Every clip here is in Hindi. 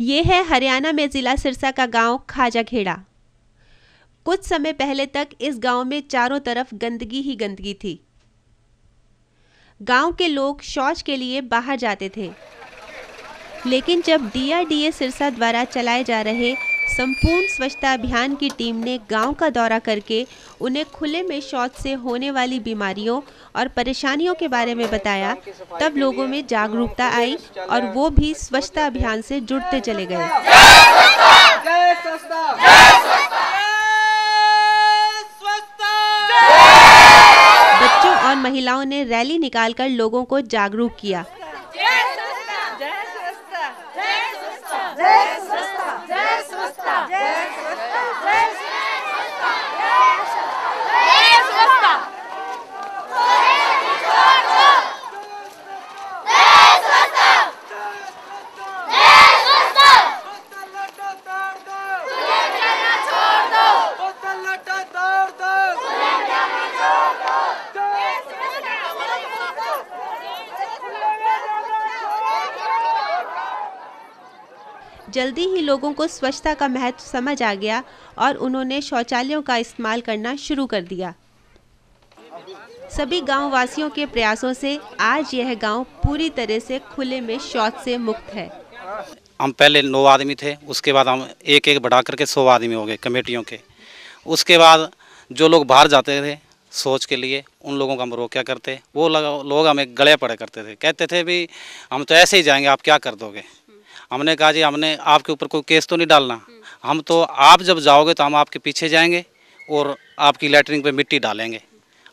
ये है हरियाणा में ज़िला सिरसा का गाँव खाजाखेड़ा। कुछ समय पहले तक इस गाँव में चारों तरफ़ गंदगी ही गंदगी थी। गाँव के लोग शौच के लिए बाहर जाते थे। लेकिन जब डीआरडीए सिरसा द्वारा चलाए जा रहे संपूर्ण स्वच्छता अभियान की टीम ने गाँव का दौरा करके उन्हें खुले में शौच से होने वाली बीमारियों और परेशानियों के बारे में बताया। तब लोगों में जागरूकता आई और वो भी स्वच्छता अभियान से जुड़ते चले गए। बच्चों और महिलाओं ने रैली निकालकर लोगों को जागरूक किया। Santa! Yes, जल्दी ही लोगों को स्वच्छता का महत्व समझ आ गया और उन्होंने शौचालयों का इस्तेमाल करना शुरू कर दिया। सभी गाँव वासियों के प्रयासों से आज यह गाँव पूरी तरह से खुले में शौच से मुक्त है। हम पहले नौ आदमी थे, उसके बाद हम एक एक बढ़ा करके सौ आदमी हो गए कमेटियों के। उसके बाद जो लोग बाहर जाते थे सोच के लिए, उन लोगों को हम रोक्या करते। वो लोग हमें गले पड़े करते थे। कहते थे भी, हम तो ऐसे ही जाएँगे, आप क्या कर दोगे? हमने कहा जी हमने आपके ऊपर कोई केस तो नहीं डालना। हम तो आप जब जाओगे तो हम आपके पीछे जाएँगे और आपकी लेटरिन पे मिट्टी डालेंगे।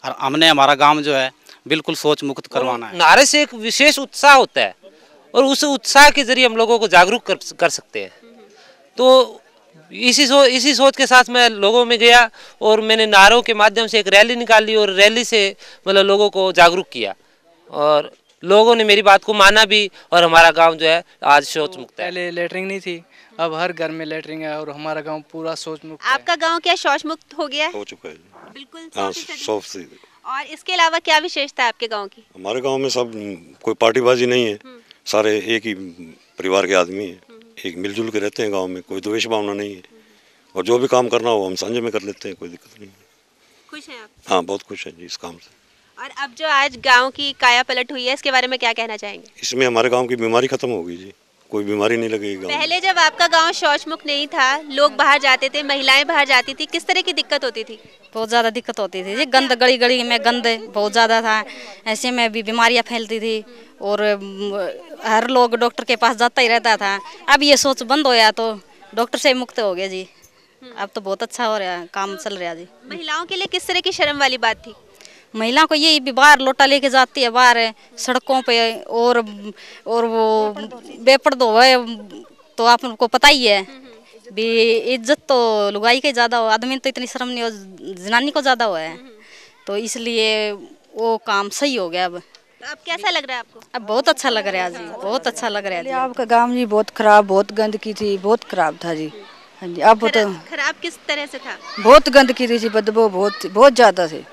और हमने हमारा गाँव जो है बिल्कुल सोच मुक्त करवाना है। नारे से एक विशेष उत्साह होता है और उस उत्साह के ज़रिए हम लोगों को जागरूक कर, कर सकते हैं। तो इसी सो इसी सोच के साथ मैं लोगों में गया और मैंने नारों के माध्यम से एक रैली निकाली और रैली से मतलब लोगों को जागरूक किया। और लोगों ने मेरी बात को माना भी और हमारा गाँव जो है आज शौच मुक्त है। पहले लेटरिंग नहीं थी अब हर घर में लेटरिंग है और हमारा गाँव पूरा शौच मुक्त आपका गाँव क्या शौच मुक्त हो गया हो? चुका है बिल्कुल हाँ और इसके अलावा क्या विशेषता है आपके गाँव की? हमारे गाँव में सब कोई पार्टीबाजी नहीं है। सारे एक ही परिवार के आदमी है। एक मिलजुल के रहते हैं गाँव में कोई द्वेष भावना नहीं है। और जो भी काम करना हो हम सांझे में कर लेते हैं कोई दिक्कत नहीं है। खुश हैं आप? हाँ बहुत खुश हैं जी इस काम से। और अब जो आज गाँव की काया पलट हुई है इसके बारे में क्या कहना चाहेंगे? इसमें हमारे गाँव की बीमारी खत्म हो गई जी। कोई बीमारी नहीं लगेगी गाँव पहले जब आपका गाँव शौच मुक्त नहीं था लोग बाहर जाते थे महिलाएँ बाहर जाती थी किस तरह की दिक्कत होती थी? बहुत ज़्यादा दिक्कत होती थी जी गंद गली गली में गंद बहुत ज़्यादा था। ऐसे में भी बीमारियाँ फैलती थी और हर लोग डॉक्टर के पास जाता ही रहता था। अब ये सोच बंद होया तो डॉक्टर से मुक्त हो गया जी। अब तो बहुत अच्छा हो रहा है काम चल रहा जी। महिलाओं के लिए किस तरह की शर्म वाली बात थी? महिला को ये भी बाहर लोटा लेके जाती है बाहर सड़कों पे और और वो बेपर्दो है तो आप आपको पता ही है भी इज़्ज़त तो लुगाई के ज़्यादा हो आदमी तो इतनी शर्म नहीं हो जनानी को ज़्यादा हुआ है। तो इसलिए वो काम सही हो गया अब। अब कैसा लग रहा है आपको? अब बहुत अच्छा लग रहा है जी बहुत अच्छा लग रहा है जी। आपका गाँव जी बहुत खराब बहुत गंदगी थी बहुत खराब था जी। हाँ जी अब तो खराब किस तरह से था? बहुत गंदगी थी जी बदबू बहुत बहुत ज़्यादा थी।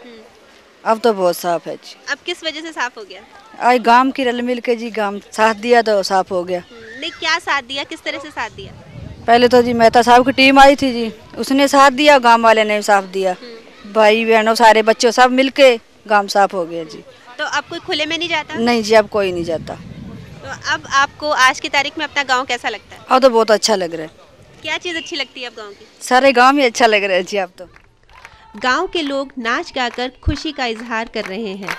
अब तो बहुत साफ़ है जी। अब किस वजह से साफ़ हो गया? आज गाँव की रल मिल के जी गाँव साथ दिया तो साफ़ हो गया। नहीं क्या साथ दिया? किस तरह से साथ दिया? पहले तो जी मेहता साहब की टीम आई थी जी उसने साथ दिया गाँव वाले ने साफ़ दिया। भाई बहनों सारे बच्चों सब मिल के गाँव साफ़ हो गया जी। तो अब कोई खुले में नहीं जाता? नहीं जी अब कोई नहीं जाता। तो अब आपको आज की तारीख में अपना गाँव कैसा लगता है? अब तो बहुत अच्छा लग रहा है। क्या चीज़ अच्छी लगती है अब गाँव की? सारे गाँव ही अच्छा लग रहा है जी अब तो। गाँव के लोग नाच गाकर खुशी का इजहार कर रहे हैं।